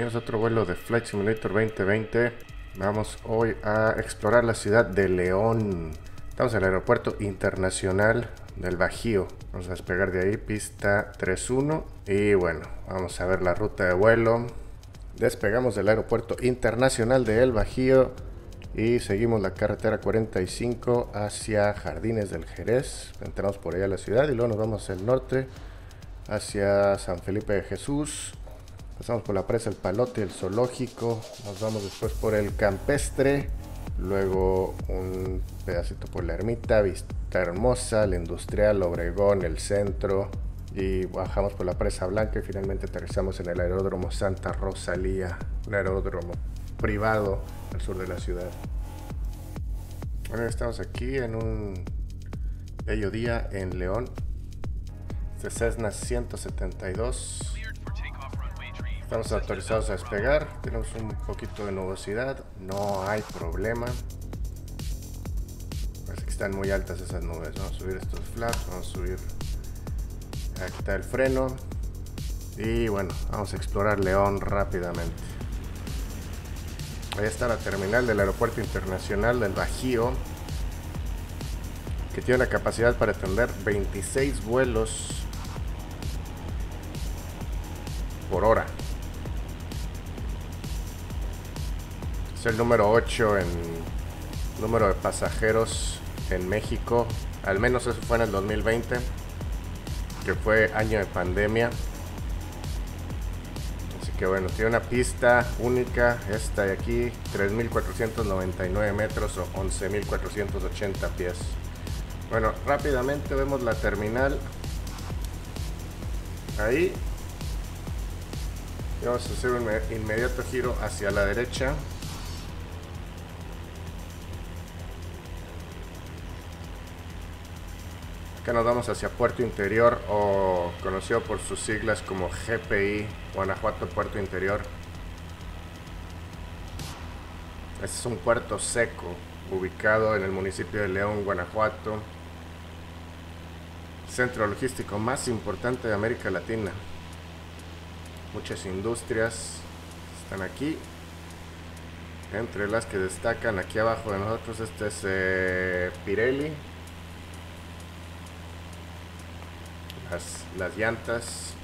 Bienvenidos otro vuelo de Flight Simulator 2020. Vamos hoy a explorar la ciudad de León. Estamos en el aeropuerto internacional del Bajío. Vamos a despegar de ahí, pista 31. Y bueno, vamos a ver la ruta de vuelo. Despegamos del aeropuerto internacional de El Bajío y seguimos la carretera 45 hacia Jardines del Jerez. Entramos por allá a la ciudad y luego nos vamos el norte, hacia San Felipe de Jesús. Pasamos por la presa El Palote, el zoológico. Nos vamos después por el campestre. Luego un pedacito por la ermita, Vista Hermosa, el industrial, Obregón, el centro. Y bajamos por la presa Blanca y finalmente aterrizamos en el aeródromo Santa Rosalía, un aeródromo privado al sur de la ciudad. Bueno, estamos aquí en un bello día en León. Este Cessna 172 Estamos autorizados a despegar. Tenemos un poquito de nubosidad. No hay problema. Parece que están muy altas esas nubes. Vamos a subir estos flaps. Vamos a subir. A quitar el freno. Y bueno, vamos a explorar León rápidamente. Ahí está la terminal del Aeropuerto Internacional del Bajío. Que tiene la capacidad para atender 26 vuelos por hora. Es el número 8 en número de pasajeros en México. Al menos eso fue en el 2020, que fue año de pandemia. Así que bueno, tiene una pista única, esta de aquí, 3.499 metros o 11.480 pies. Bueno, rápidamente vemos la terminal. Ahí. Vamos a hacer un inmediato giro hacia la derecha. Nos vamos hacia Puerto Interior o conocido por sus siglas como GPI, Guanajuato Puerto Interior. Este es un puerto seco ubicado en el municipio de León, Guanajuato. Centro logístico más importante de América Latina. Muchas industrias están aquí. Entre las que destacan aquí abajo de nosotros, este es eh, Pirelli, las, llantas.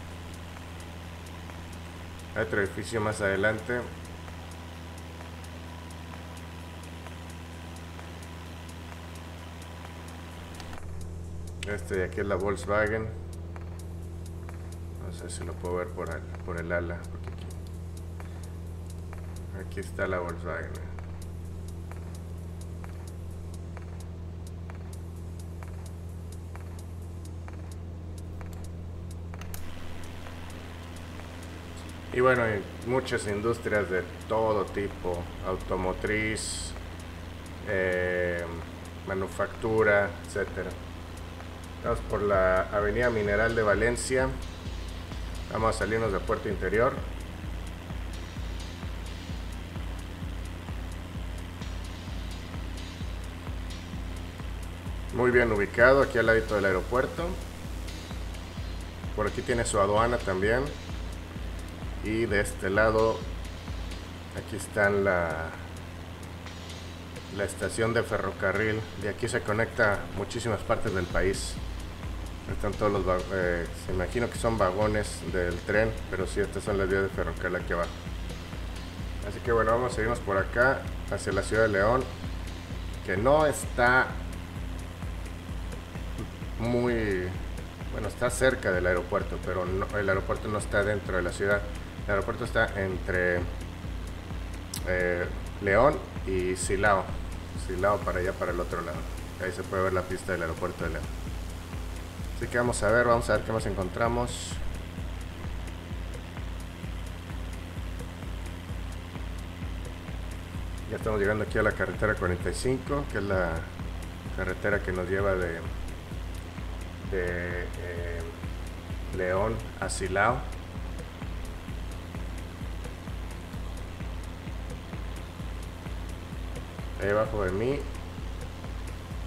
Hay otro edificio más adelante. Este de aquí es la Volkswagen. No sé si lo puedo ver por por el ala. aquí está la Volkswagen. Y bueno, hay muchas industrias de todo tipo, automotriz, eh, manufactura, etcétera. Estamos por la Avenida Mineral de Valencia. Vamos a salirnos de Puerto Interior. Muy bien ubicado, aquí al ladito del aeropuerto. Por aquí tiene su aduana también y de este lado aquí está la la estación de ferrocarril. De aquí se conecta muchísimas partes del país. Están todos los eh, se imagino que son vagones del tren pero sí estas son las vías de ferrocarril aquí abajo. Así que bueno vamos a irnos por acá hacia la ciudad de León que no está muy bueno está cerca del aeropuerto pero el aeropuerto no está dentro de la ciudad el aeropuerto está entre eh, León y Silao. Silao para allá, para el otro lado. Ahí se puede ver la pista del aeropuerto de León. Así que vamos a ver, vamos a ver qué más encontramos. Ya estamos llegando aquí a la carretera 45, que es la carretera que nos lleva de, de eh, León a Silao. debajo de mí.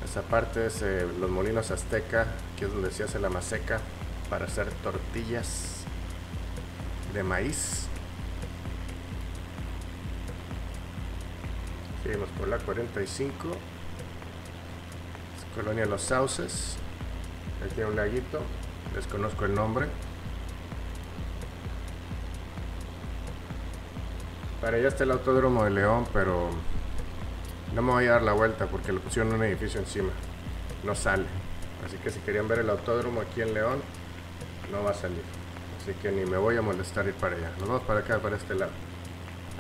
esa parte es eh, los molinos azteca, que es donde se hace la maseca para hacer tortillas de maíz. Seguimos por la 45. Es Colonia Los Sauces. Aquí hay un laguito. Desconozco el nombre. Para allá está el Autódromo de León, pero no me voy a dar la vuelta porque le pusieron un edificio encima. No sale. Así que si querían ver el autódromo aquí en León, no va a salir. Así que ni me voy a molestar ir para allá. Nos vamos para acá, para este lado.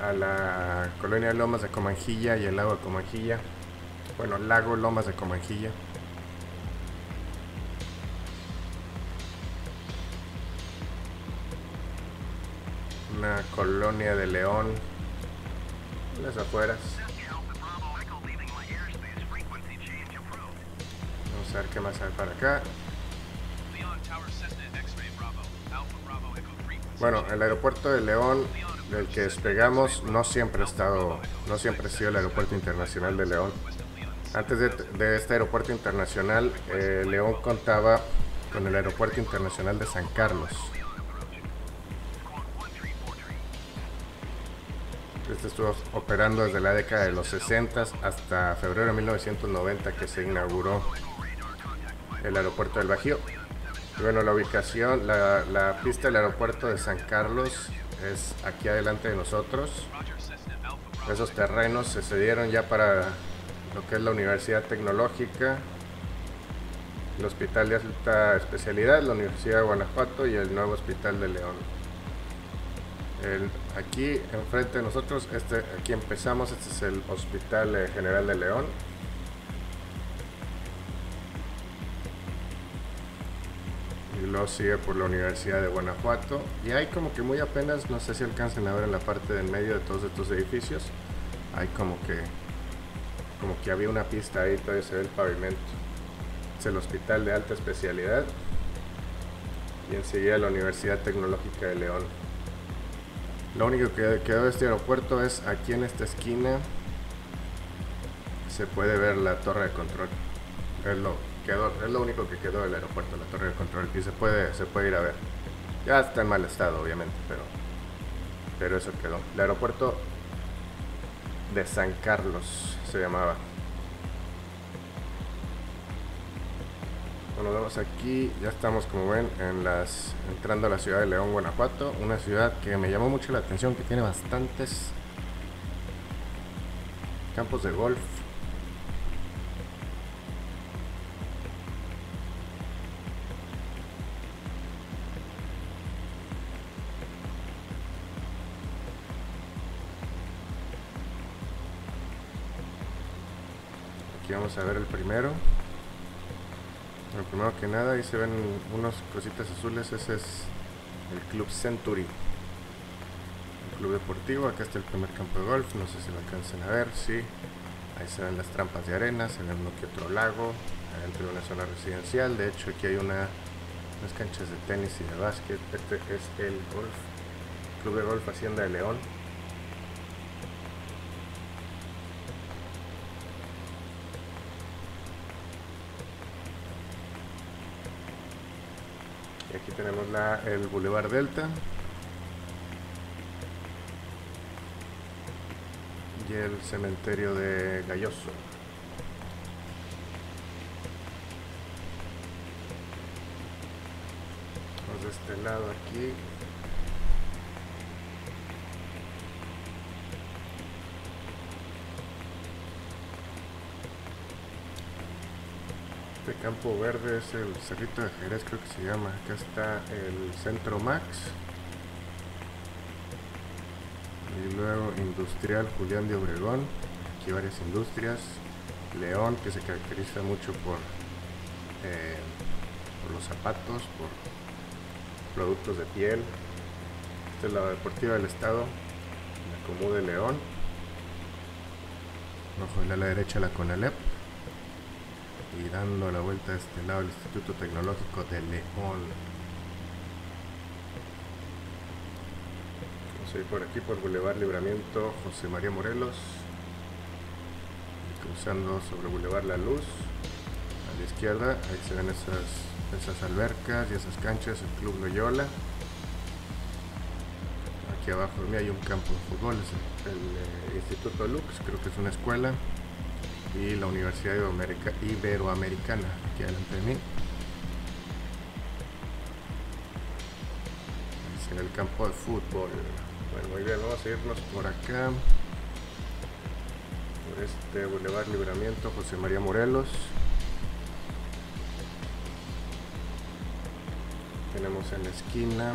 A la colonia Lomas de Comanjilla y el lago de Comanjilla. Bueno, lago Lomas de Comanjilla. Una colonia de León. Las afueras. Vamos a ver qué más hay para acá. Bueno, el aeropuerto de León, del que despegamos, no siempre ha estado, no siempre ha sido el aeropuerto internacional de León. Antes de, este aeropuerto internacional, eh, León contaba con el aeropuerto internacional de San Carlos. Este estuvo operando desde la década de los 60 hasta febrero de 1990 que se inauguró el aeropuerto del Bajío. bueno, la ubicación, la, pista del aeropuerto de San Carlos es aquí adelante de nosotros. Esos terrenos se cedieron ya para lo que es la Universidad Tecnológica, el Hospital de Alta Especialidad, la Universidad de Guanajuato y el nuevo Hospital de León. aquí enfrente de nosotros, este, aquí empezamos, este es el Hospital eh, General de León. Luego sigue por la Universidad de Guanajuato y hay como que muy apenas, no sé si alcancen a ver en la parte del medio de todos estos edificios, hay como que como que había una pista ahí, todavía se ve el pavimento. Es el Hospital de Alta Especialidad y enseguida la Universidad Tecnológica de León. Lo único que quedó de este aeropuerto es aquí en esta esquina se puede ver la torre de control. Es lo es lo único que quedó del aeropuerto, la torre de control, y se puede, se puede ir a ver. Ya está en mal estado, obviamente, pero, pero eso quedó. El aeropuerto de San Carlos se llamaba. Bueno, vemos aquí, ya estamos como ven en las entrando a la ciudad de León, Guanajuato, una ciudad que me llamó mucho la atención, que tiene bastantes campos de golf, vamos a ver el primero. El primero que nada, ahí se ven unas cositas azules. Ese es el Club Century. El club deportivo. Acá está el primer campo de golf. No sé si lo alcancen a ver. Sí. Ahí se ven las trampas de arena. Se ve uno que otro lago. Adentro de una zona residencial. De hecho, aquí hay una, unas canchas de tenis y de básquet. Este es el golf. Club de Golf Hacienda de León. Tenemos la, el Boulevard Delta. Y el cementerio de Galloso. Vamos de este lado aquí. Este campo verde es el Cerrito de Jerez, creo que se llama. Acá está el Centro Max. Y luego Industrial Julián de Obregón. Aquí varias industrias. León, que se caracteriza mucho por, eh, por los zapatos, por productos de piel. Esta es la Deportiva del Estado, la Comú de León. Ojo, a la derecha la Conalep y dando la vuelta a este lado el Instituto Tecnológico de León. Vamos por aquí por Boulevard Libramiento José María Morelos. cruzando sobre Boulevard La Luz. A la izquierda, ahí se ven esas, esas albercas y esas canchas, el Club Loyola. aquí abajo de mí hay un campo de fútbol, es el, el, eh, Instituto Lux, creo que es una escuela, y la Universidad Iberoamericana, aquí delante de mí. Es en el campo de fútbol. Bueno, muy bien, vamos a irnos por acá. Por este Boulevard Libramiento, José María Morelos. Tenemos en la esquina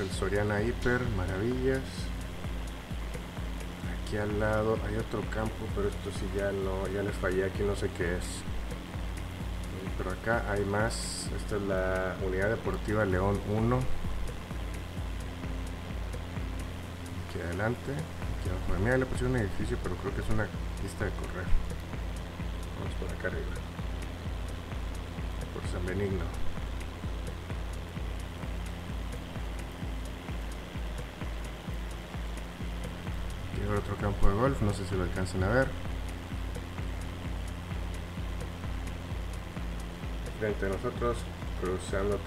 el Hiper, maravillas. Aquí al lado hay otro campo, pero esto sí ya no, ya les fallé, aquí no sé qué es. Pero acá hay más, esta es la Unidad Deportiva León 1. Aquí adelante, aquí abajo mí le pusieron un edificio, pero creo que es una pista de correr. Vamos por acá arriba. Por San Benigno. Campo de golf, no sé si lo alcancen a ver. Frente a nosotros, cruzando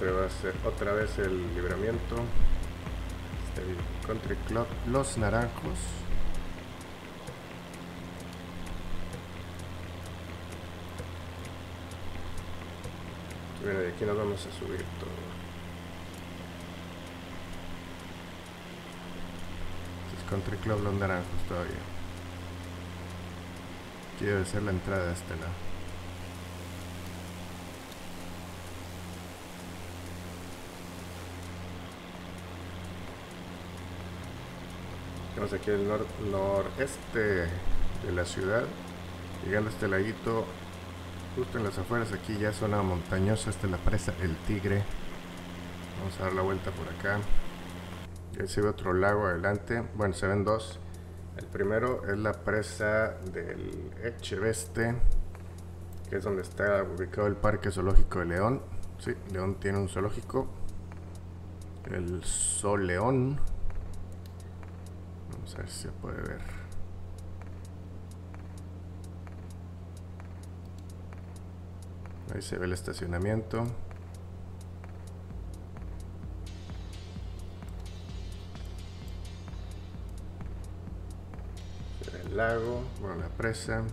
otra vez el libramiento. Este Country Club Los Naranjos. de aquí nos vamos a subir todo. Country Club Los Naranjos todavía. Aquí debe ser la entrada de este lado. Estamos aquí en el noreste de la ciudad, llegando a este laguito, justo en las afueras, aquí ya zona montañosa, esta es la presa El Tigre. Vamos a dar la vuelta por acá. Ahí se ve otro lago adelante. Bueno, se ven dos. El primero es la presa del Echeveste, que es donde está ubicado el Parque Zoológico de León. Sí, León tiene un zoológico. El Sol León. Vamos a ver si se puede ver. Ahí se ve el estacionamiento. Lago, bueno, la presa.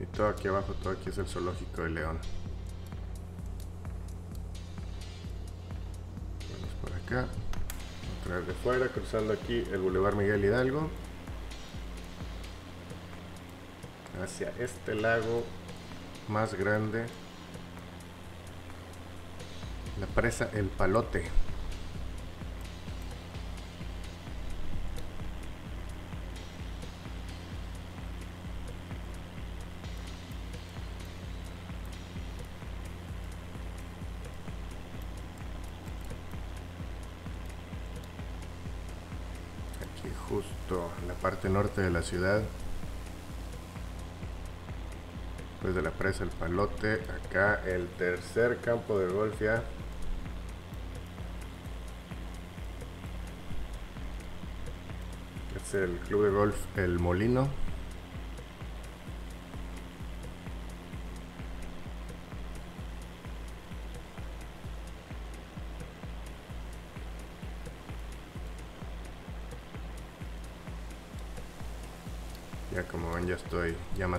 Y todo aquí abajo, todo aquí es el zoológico de León. Vamos por acá. Otra vez de fuera, cruzando aquí el Boulevard Miguel Hidalgo. Hacia este lago más grande. La presa El Palote. Justo en la parte norte de la ciudad. Después de la presa El Palote, acá el tercer campo de golf ya. Es el club de golf El Molino.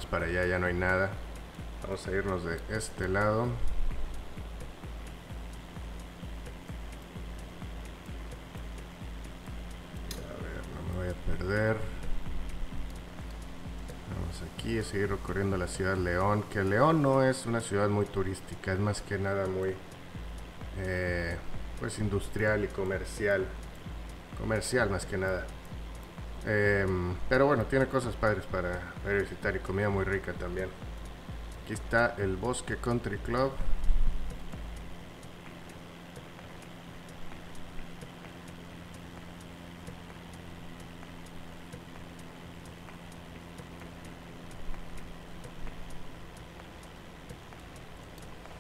Para allá, ya no hay nada. Vamos a irnos de este lado. A ver, no me voy a perder. Vamos aquí a seguir recorriendo la ciudad de León. Que León no es una ciudad muy turística, es más que nada muy eh, pues industrial y comercial. Comercial más que nada. Em, pero bueno, tiene cosas padres para, visitar y comida muy rica también. Aquí está el Bosque Country Club.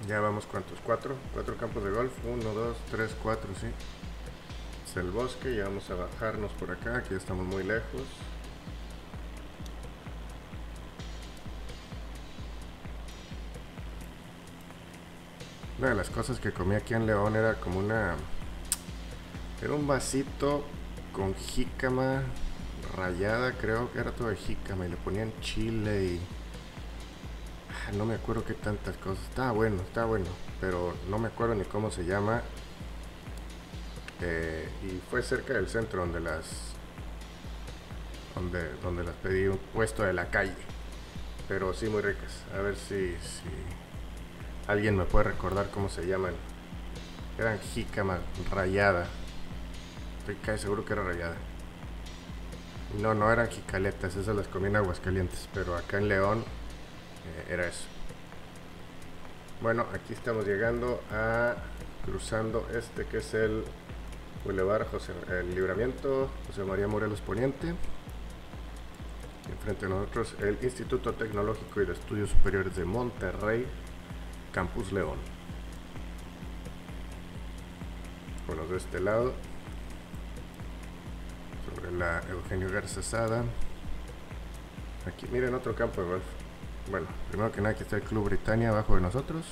Ya vamos, ¿cuántos? ¿Cuatro? ¿Cuatro campos de golf? Uno, dos, tres, cuatro, sí el bosque y vamos a bajarnos por acá, aquí estamos muy lejos. Una de las cosas que comí aquí en León era como una... Era un vasito con jícama rayada, creo que era todo de jícama y le ponían chile y... Ah, no me acuerdo qué tantas cosas. Está bueno, está bueno, pero no me acuerdo ni cómo se llama. Eh, y fue cerca del centro donde las... Donde, donde las pedí un puesto de la calle. Pero sí muy ricas. A ver si, alguien me puede recordar cómo se llaman. Eran jícama rayada. Estoy casi seguro que era rayada. No, no eran jicaletas, esas las comí en Aguascalientes, pero acá en León eh, era eso. Bueno, aquí estamos llegando a cruzando este que es el Boulevard José, el Libramiento José María Morelos Poniente. Enfrente de nosotros el Instituto Tecnológico y de Estudios Superiores de Monterrey, Campus León. Bueno, de este lado la Eugenio Garza Sada. Aquí, miren otro campo de golf. Bueno, primero que nada aquí está el Club Britannia abajo de nosotros.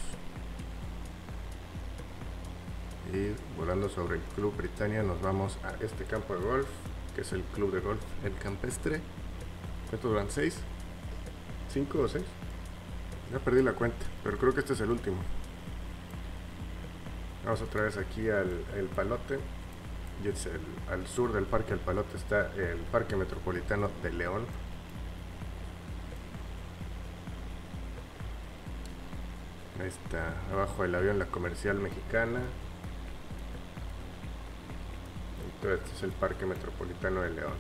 Y volando sobre el Club Britannia nos vamos a este campo de golf, que es el Club de Golf El Campestre. ¿Cuántos duran? ¿Seis? ¿Cinco o seis? Ya perdí la cuenta, pero creo que este es el último. Vamos otra vez aquí al el palote y es el, al sur del Parque El Palote está el Parque Metropolitano de León. Ahí está abajo del avión la comercial mexicana. Entonces este es el Parque Metropolitano de León.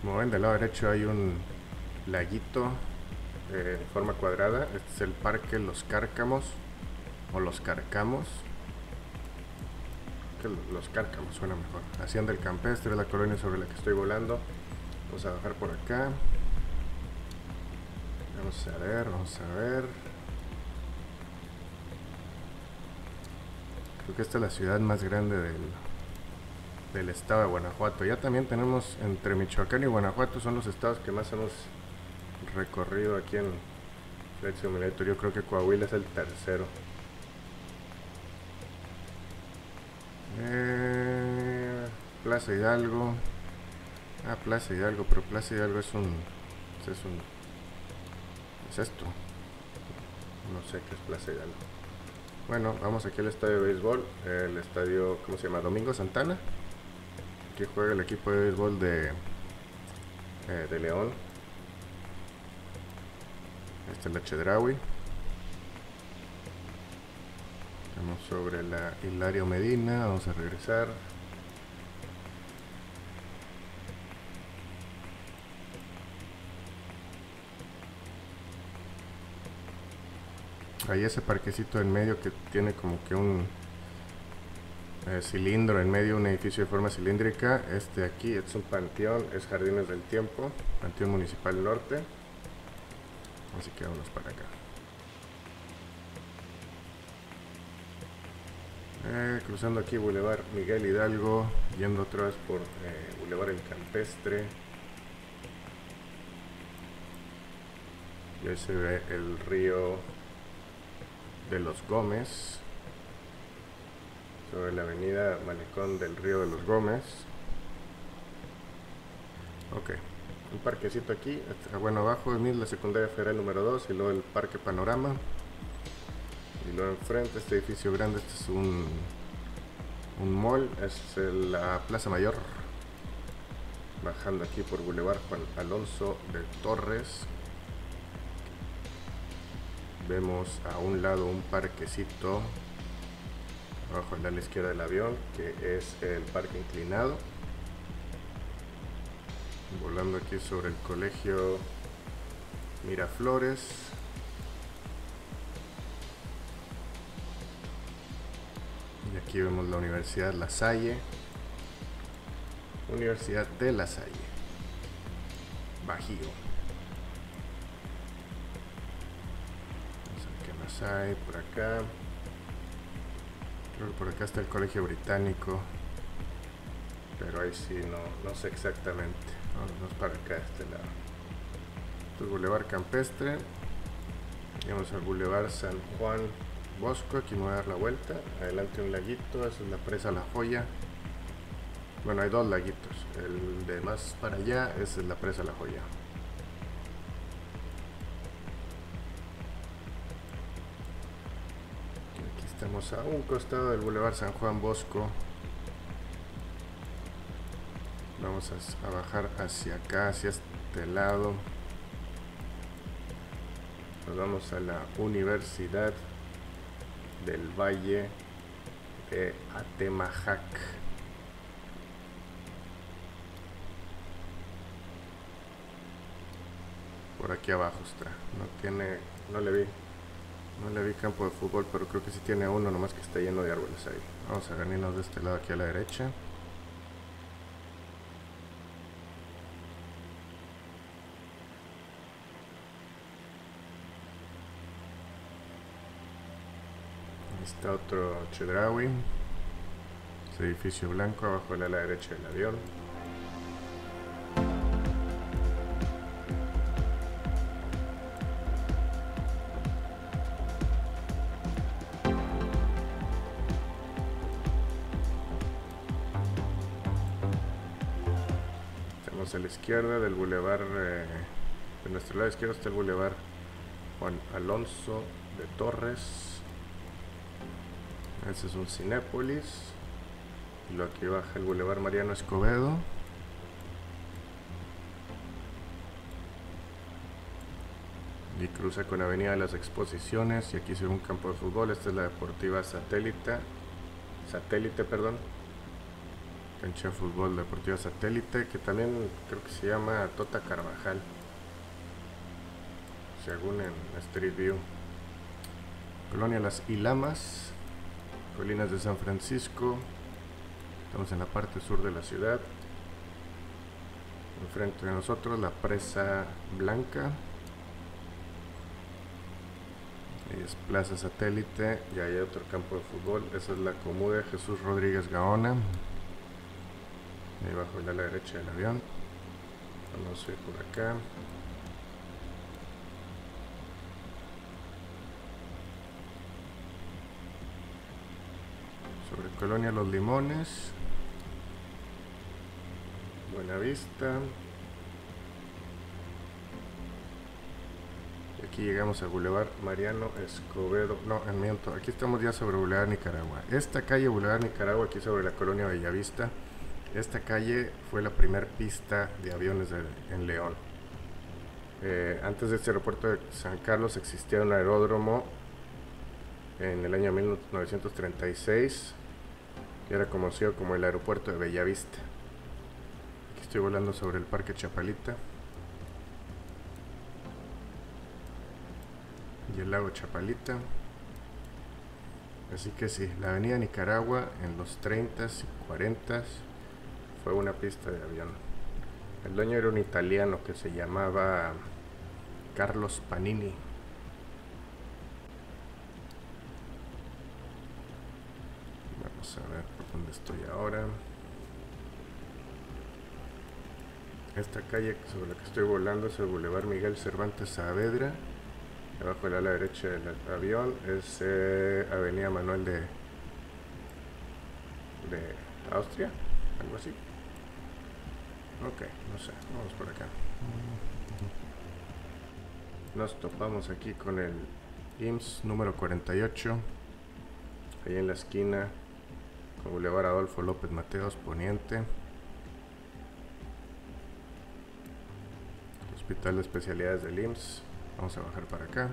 Como ven del lado derecho hay un laguito eh, en forma cuadrada. Este es el Parque Los Cárcamos o Los Carcamos los cárcamos suena mejor. Hacienda del Campestre es la colonia sobre la que estoy volando. Vamos a bajar por acá. Vamos a ver, vamos a ver. Creo que esta es la ciudad más grande del, del estado de Guanajuato. Ya también tenemos entre Michoacán y Guanajuato, son los estados que más hemos recorrido aquí en Flight Simulator. Yo creo que Coahuila es el tercero. Eh, Plaza Hidalgo. Ah, Plaza Hidalgo, pero Plaza Hidalgo es un. Es un. Es esto. No sé qué es Plaza Hidalgo. Bueno, vamos aquí al estadio de béisbol. El estadio, ¿cómo se llama? Domingo Santana. Aquí juega el equipo de béisbol de. Eh, de León. Este es el Chedraui. Estamos sobre la Hilario Medina, vamos a regresar. Ahí ese parquecito en medio que tiene como que un eh, cilindro en medio, un edificio de forma cilíndrica. Este aquí es un panteón, es Jardines del Tiempo, Panteón Municipal Norte. Así que vamos para acá. Eh, cruzando aquí Boulevard Miguel Hidalgo, yendo otra vez por eh, Boulevard El Campestre. Y ahí se ve el río de los Gómez. Sobre la avenida Malecón del río de los Gómez. Ok, un parquecito aquí. Bueno, abajo es la secundaria federal número 2 y luego el Parque Panorama. Y luego enfrente, este edificio grande, este es un, un mall, es la Plaza Mayor. Bajando aquí por Boulevard Juan Alonso de Torres. Vemos a un lado un parquecito abajo a la izquierda del avión que es el parque inclinado volando aquí sobre el colegio Miraflores aquí vemos la Universidad La Salle. Universidad de La Salle. Bajío. Vamos a ver qué más hay por acá. Creo que por acá está el Colegio Británico. Pero ahí sí no, no sé exactamente. Vamos para acá, este lado. Esto es Boulevard Campestre. Vamos al Boulevard San Juan Bosco, aquí me voy a dar la vuelta. Adelante un laguito, esa es la presa La Joya. Bueno, hay dos laguitos. El de más para allá, esa es la presa La Joya. A un costado del Boulevard San Juan Bosco. Vamos a, a bajar hacia acá, hacia este lado. Nos vamos a la Universidad del Valle de Atemajac. Por aquí abajo está. No tiene, no le vi, no le vi campo de fútbol, pero creo que sí tiene uno, nomás que está lleno de árboles ahí. Vamos a ganarnos de este lado aquí a la derecha. Ahí está otro Chedraui. Ese edificio blanco abajo de la derecha del avión. Del bulevar, eh, de nuestro lado izquierdo está el bulevar Juan Alonso de Torres. Ese es un Cinépolis. Y lo aquí baja el bulevar Mariano Escobedo. Y cruza con Avenida de las Exposiciones. Y aquí se ve un campo de fútbol. Esta es la Deportiva Satélite. Satélite, perdón. Cancha de fútbol Deportiva Satélite. Que también creo que se llama Tota Carvajal. Según en Street View. Colonia Las Ilamas. Colinas de San Francisco. Estamos en la parte sur de la ciudad. Enfrente de nosotros la presa blanca. Es Plaza Satélite y hay otro campo de fútbol. Esa es la Comude Jesús Rodríguez Gaona. Ahí bajo la ala derecha del avión. Vamos a ir por acá. Sobre Colonia Los Limones. Buenavista. Y aquí llegamos a Boulevard Mariano Escobedo. No, en miento. Aquí estamos ya sobre Boulevard Nicaragua. Esta calle Boulevard Nicaragua, aquí sobre la colonia Bellavista. Esta calle fue la primer pista de aviones en León. Eh, antes de este aeropuerto de San Carlos existía un aeródromo en el año 1936 que era conocido como el aeropuerto de Bellavista. Aquí estoy volando sobre el Parque Chapalita y el lago Chapalita. Así que sí, la avenida Nicaragua en los 30s y 40s fue una pista de avión. El dueño era un italiano que se llamaba Carlos Panini. Vamos a ver por dónde estoy ahora. Esta calle sobre la que estoy volando es el Boulevard Miguel Cervantes Saavedra. Abajo del ala derecha del avión es eh, Avenida Manuel de, de Austria, algo así. Ok, no sé, vamos por acá. Nos topamos aquí con el IMSS número 48, ahí en la esquina con Boulevard Adolfo López Mateos, Poniente. Hospital de Especialidades del IMSS. Vamos a bajar para acá.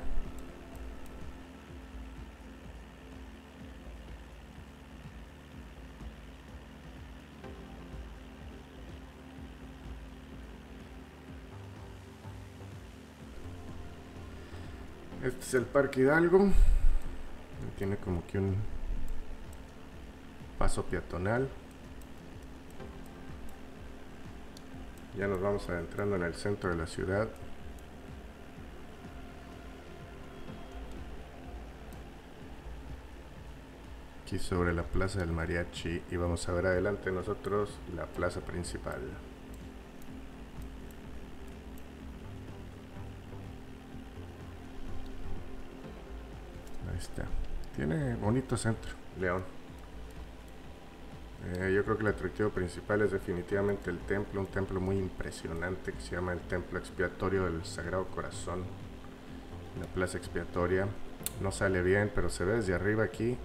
Es el Parque Hidalgo. Tiene como que un paso peatonal. Ya nos vamos adentrando en el centro de la ciudad. Aquí sobre la plaza del mariachi y vamos a ver adelante nosotros la plaza principal. Está. Tiene bonito centro, León. Eh, yo creo que el atractivo principal es definitivamente el templo, un templo muy impresionante que se llama el Templo Expiatorio del Sagrado Corazón, la plaza expiatoria. No sale bien, pero se ve desde arriba aquí.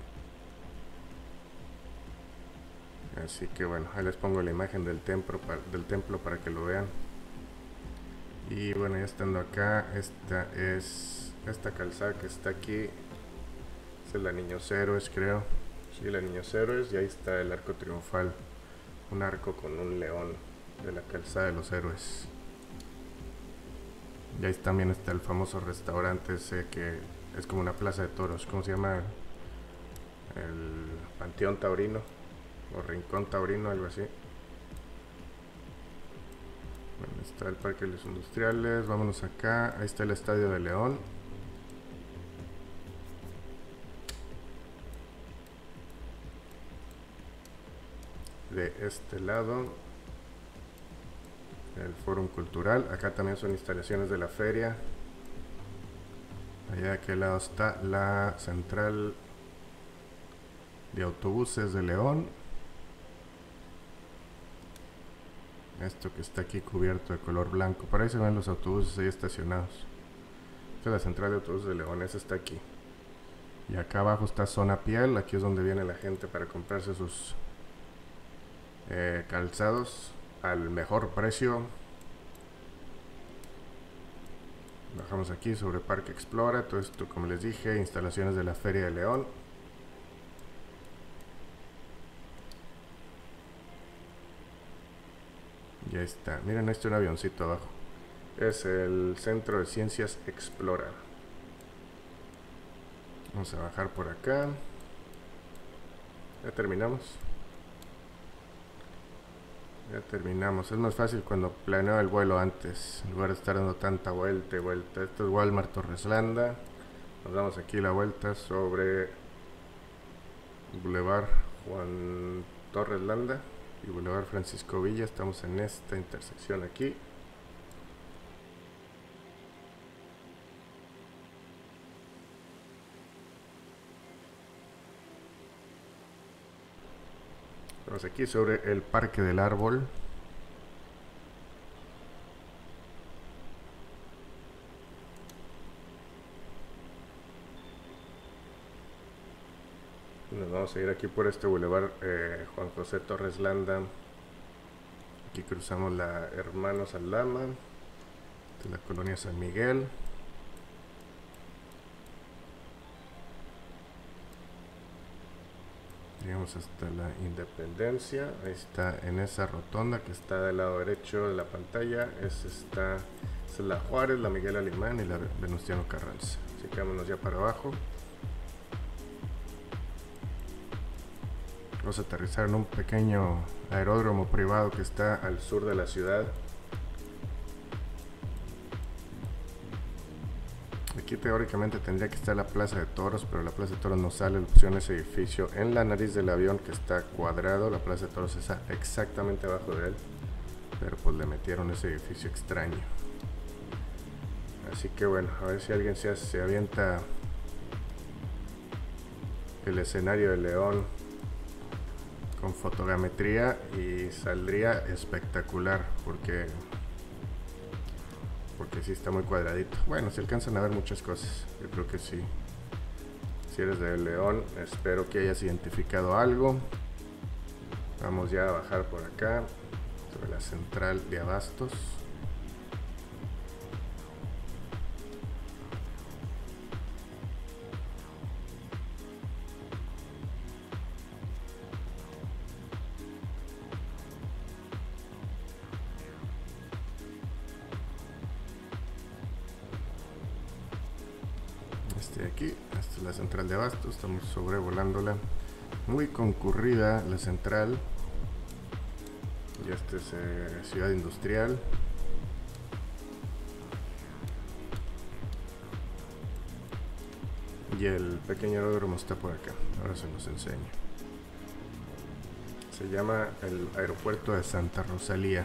Así que bueno, ahí les pongo la imagen del templo para, del templo para que lo vean. Y bueno, ya estando acá, esta es esta calzada que está aquí. Es la Niños Héroes, creo. Sí, la Niños Héroes. Y ahí está el arco triunfal. Un arco con un león de la calzada de los héroes. Y ahí también está el famoso restaurante ese que es como una plaza de toros. ¿Cómo se llama? El Panteón Taurino. O Rincón Taurino, algo así. Bueno, está el Parque de los Industriales. Vámonos acá. Ahí está el Estadio de León. De este lado, el Fórum Cultural. Acá también son instalaciones de la feria. Allá de aquel lado está la central de autobuses de León. Esto que está aquí cubierto de color blanco. Por ahí se ven los autobuses ahí estacionados. Esta es la central de autobuses de León. Esa está aquí. Y acá abajo está zona piel. Aquí es donde viene la gente para comprarse sus eh, calzados al mejor precio. Bajamos aquí sobre Parque Explora. Todo esto, como les dije, instalaciones de la Feria de León. Y ahí está. Miren, este es un avioncito abajo. Es el Centro de Ciencias Explora. Vamos a bajar por acá. Ya terminamos. Ya terminamos. Es más fácil cuando planeo el vuelo antes, en lugar de estar dando tanta vuelta y vuelta. Esto es Walmart Torreslanda. Nos damos aquí la vuelta sobre Boulevard Juan Torres Landa y Boulevard Francisco Villa. Estamos en esta intersección aquí. Estamos aquí sobre el Parque del Árbol. Nos vamos a ir aquí por este bulevar eh, Juan José Torres Landa. Aquí cruzamos la Hermanos Aldama, de la colonia San Miguel. Llegamos hasta la Independencia. Ahí está en esa rotonda que está del lado derecho de la pantalla. Es esta es la Juárez, la Miguel Alemán y la Venustiano Carranza. Así que vámonos ya para abajo. Vamos a aterrizar en un pequeño aeródromo privado que está al sur de la ciudad. Aquí teóricamente tendría que estar la Plaza de Toros, pero la Plaza de Toros no sale, le pusieron ese edificio en la nariz del avión que está cuadrado. La Plaza de Toros está exactamente abajo de él, pero pues le metieron ese edificio extraño. Así que bueno, a ver si alguien se, se avienta el escenario de León con fotogrametría y saldría espectacular porque porque sí está muy cuadradito. Bueno, se alcanzan a ver muchas cosas. Yo creo que sí. Si eres de León, espero que hayas identificado algo. Vamos ya a bajar por acá sobre la central de abastos. Este aquí, es la central de abastos, estamos sobrevolándola. Muy concurrida la central. Y esta es ciudad industrial. Y el pequeño aeródromo está por acá. Ahora se los enseño. Se llama el aeropuerto de Santa Rosalía.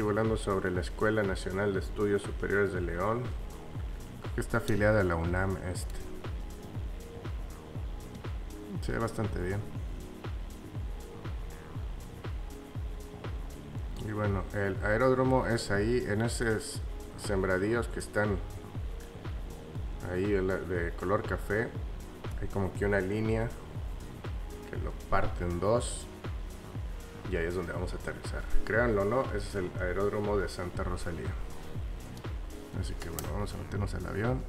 Volando sobre la Escuela Nacional de Estudios Superiores de León. que está afiliada a la UNAM este. Se ve bastante bien. Y bueno, el aeródromo es ahí, en esos sembradíos que están ahí de color café. Hay como que una línea que lo parte en dos y ahí es donde vamos a aterrizar. Créanlo o no, ese es el aeródromo de Santa Rosalía. Así que bueno, vamos a meternos al avión.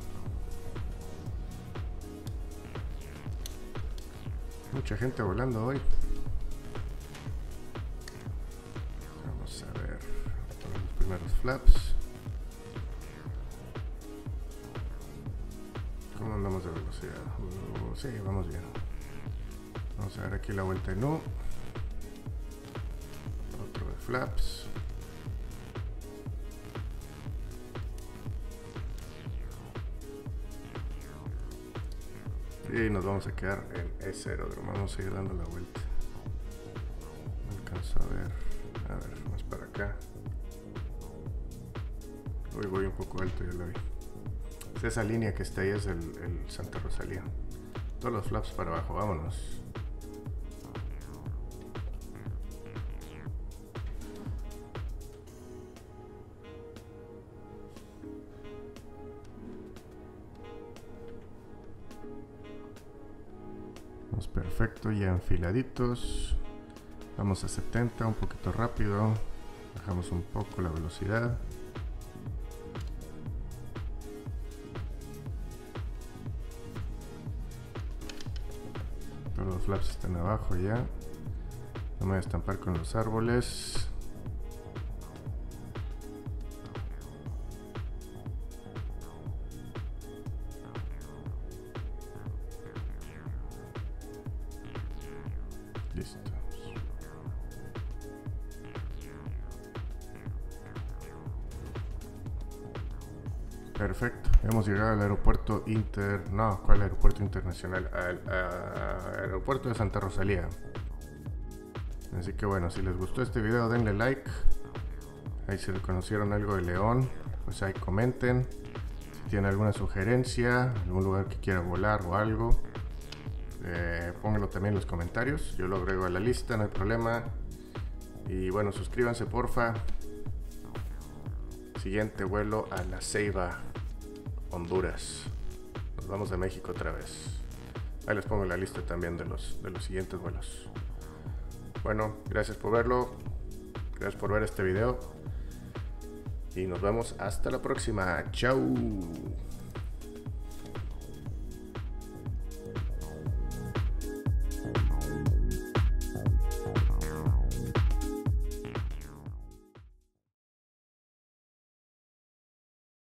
Mucha gente volando hoy. Vamos a ver los primeros flaps. ¿Cómo andamos de velocidad? Uh, sí, vamos bien. Vamos a ver aquí la vuelta en U vamos a quedar en E0, vamos a ir dando la vuelta. No alcanzo a ver. A ver, más para acá. Hoy voy un poco alto, ya lo vi. Esa línea que está ahí es el Santa Rosalía. Todos los flaps para abajo, vámonos. Perfecto, ya enfiladitos. Vamos a 70, un poquito rápido. Bajamos un poco la velocidad. Todos los flaps están abajo ya. No me voy a estampar con los árboles. Perfecto, hemos llegado al aeropuerto inter... No, ¿cuál aeropuerto internacional? Al aeropuerto de Santa Rosalía. Así que bueno, si les gustó este video denle like. Ahí si conocieron algo de León, pues ahí comenten. Si tienen alguna sugerencia, algún lugar que quieran volar o algo, eh, pónganlo también en los comentarios. Yo lo agrego a la lista, no hay problema. Y bueno, suscríbanse porfa. Siguiente vuelo a La Ceiba, Honduras. Nos vamos de México otra vez. Ahí les pongo la lista también de los, de los siguientes vuelos. Bueno, gracias por verlo. Gracias por ver este video. Y nos vemos hasta la próxima. Chao.